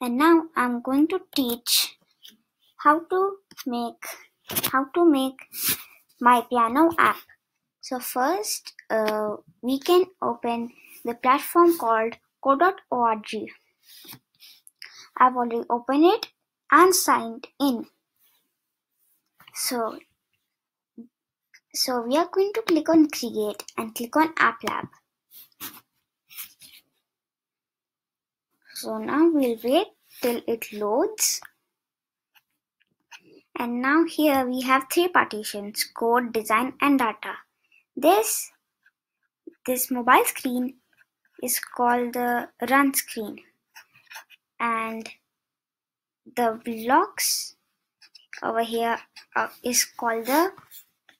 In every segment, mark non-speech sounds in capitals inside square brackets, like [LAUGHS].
and now I'm going to teach how to make how to make my piano app. So first uh, we can open the platform called code.org I've already opened it and signed in. So so we are going to click on create and click on app lab so now we'll wait till it loads. And now here we have three partitions code design and data. This this mobile screen is called the run screen. And the blocks over here uh, is called the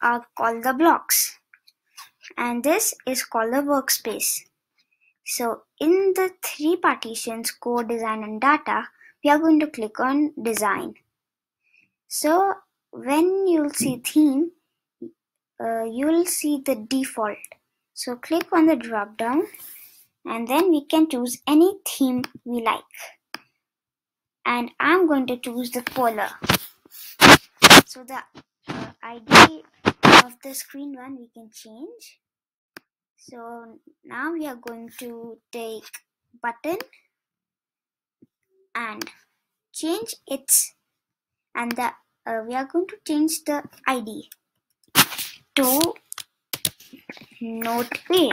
are called the blocks. And this is called the workspace so in the three partitions code design and data we are going to click on design. So when you'll see theme uh, you'll see the default. So click on the drop down and then we can choose any theme we like. And I'm going to choose the polar so the uh, ID of the screen one we can change so now we are going to take button and change its and the uh, we are going to change the ID to note A.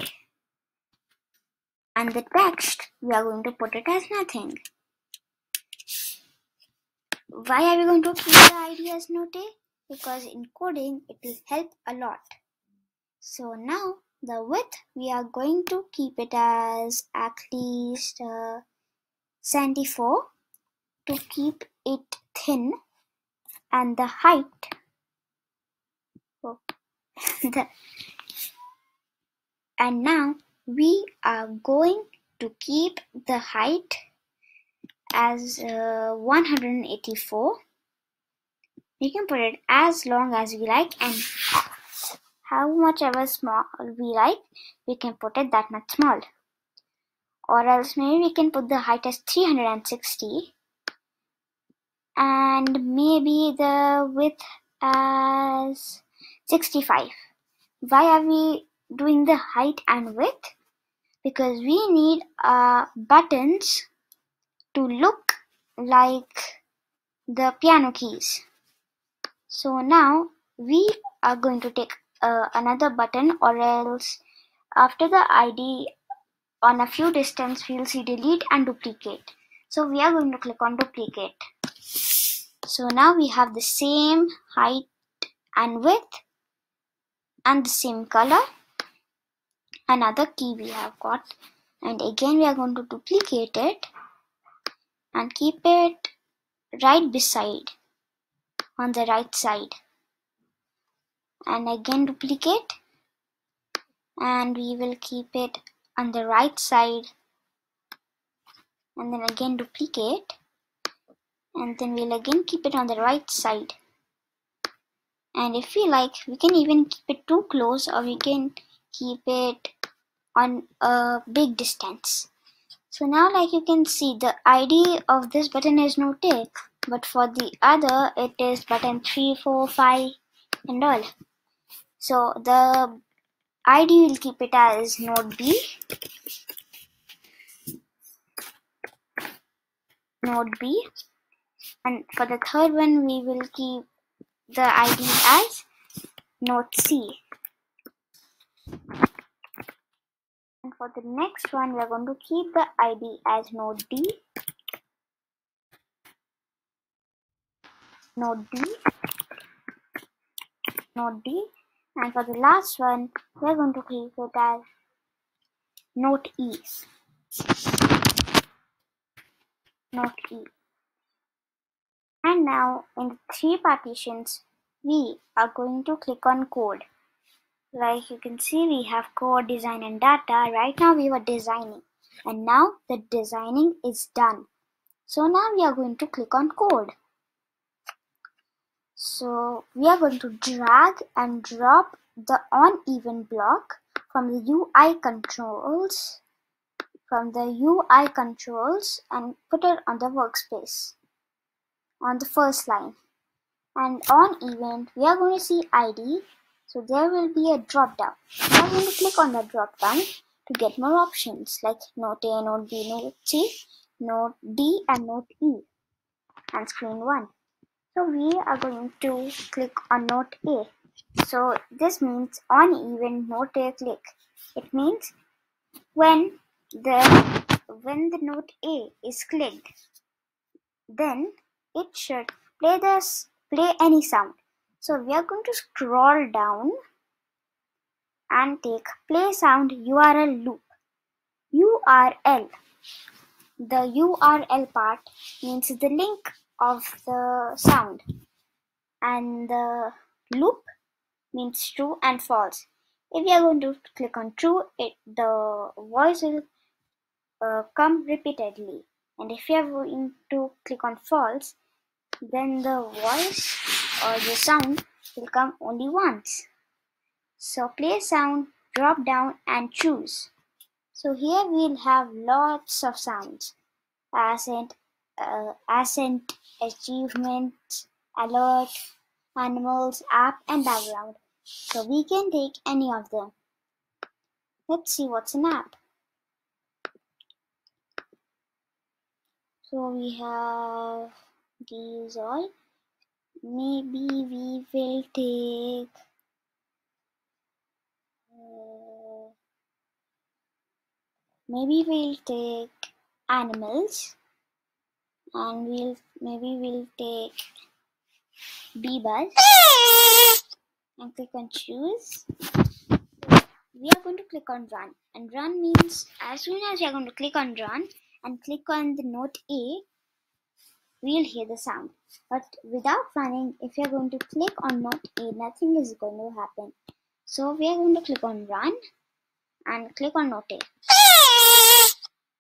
And the text we are going to put it as nothing. Why are we going to keep the ID as note A? Because in coding it will help a lot. So now the width we are going to keep it as at least uh, 74 to keep it thin and the height oh, [LAUGHS] and now we are going to keep the height as uh, 184 we can put it as long as we like and how much ever small we like we can put it that much small. Or else maybe we can put the height as 360 and maybe the width as 65 why are we doing the height and width? Because we need uh, buttons to look like the piano keys. So now we are going to take uh, another button or else after the ID on a few distance we'll see delete and duplicate. So we are going to click on duplicate. So now we have the same height and width and the same color. Another key we have got. And again we are going to duplicate it and keep it right beside on the right side and again duplicate. And we will keep it on the right side. And then again duplicate. And then we'll again keep it on the right side. And if we like we can even keep it too close or we can keep it on a big distance. So now like you can see the ID of this button is no tick but for the other it is button 3 4 5 and all so the ID will keep it as note B, note B, and for the third one we will keep the ID as note C. And for the next one we are going to keep the ID as note D, note D, note D, and for the last one, we're going to create as note E. Note E. And now in the three partitions, we are going to click on code. Like you can see, we have code, design and data. Right now we were designing and now the designing is done. So now we are going to click on code. So we are going to drag and drop the onEvent block from the UI controls from the UI controls and put it on the workspace on the first line. And on event, we are going to see ID. So there will be a drop down. I'm going to click on the drop down to get more options like Note A, Note B, Note C, Note D, and Note E, and screen 1. So we are going to click on Note A. So this means on event Note A click. It means when the when the note A is clicked, then it should play this play any sound. So we are going to scroll down and take play sound URL loop. URL. The URL part means the link of the sound. And the loop means true and false. If you are going to click on true, it the voice will uh, come repeatedly. And if you are going to click on false then the voice or the sound will come only once. So play sound drop down and choose. So here we'll have lots of sounds. As ascent uh, ascent achievement alert animals app and background. So we can take any of them. Let's see what's an app. So we have these all. Maybe we will take uh, maybe we'll take animals and we'll maybe we'll take B buzz and click on choose we are going to click on run and run means as soon as we are going to click on run and click on the note A, we'll hear the sound. But without running, if you're going to click on note A, nothing is going to happen. So we are going to click on run and click on note A.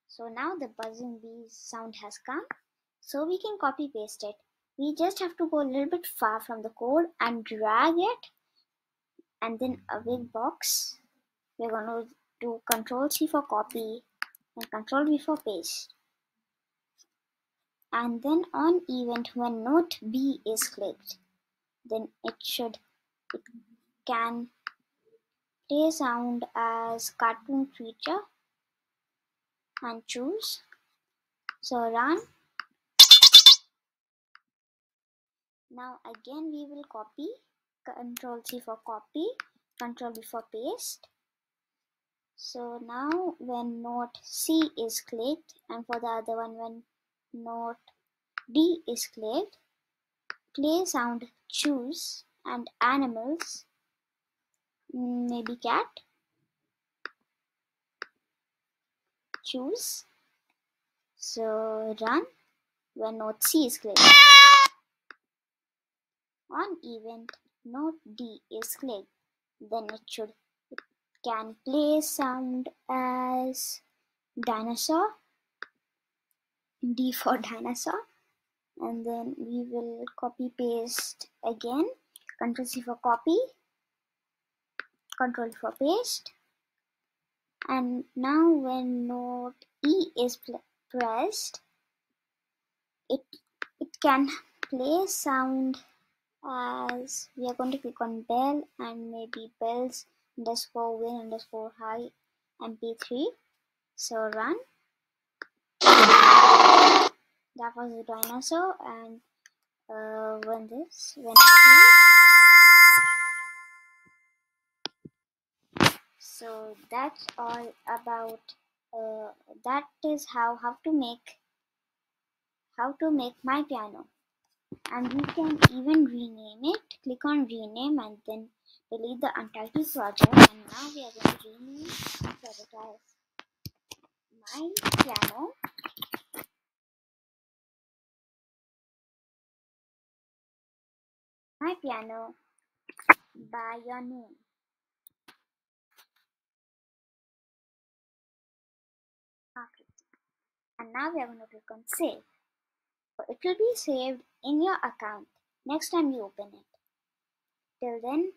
So now the buzzing bee sound has come. So we can copy paste it. We just have to go a little bit far from the code and drag it and then a big box. We're going to do control C for copy and control V for paste. And then on event when note B is clicked, then it should it can play sound as cartoon creature and choose. So run. Now again we will copy control C for copy, control V for paste so now when note C is clicked and for the other one when note D is clicked, play sound choose and animals, mm, maybe cat, choose. So run when note C is clicked. On event note D is clicked, then it should can play sound as dinosaur D for dinosaur and then we will copy paste again. Control C for copy control for paste and now when note E is pressed it it can play sound as we are going to click on bell and maybe bells underscore win underscore high mp3 so run. That was the dinosaur and uh, when this when I so that's all about uh, that is how how to make how to make my piano and you can even rename it. Click on rename and then delete the untitled project. And now we are going to rename the project as my piano my piano. By your name. And now we are going to click on save it will be saved in your account next time you open it. Till then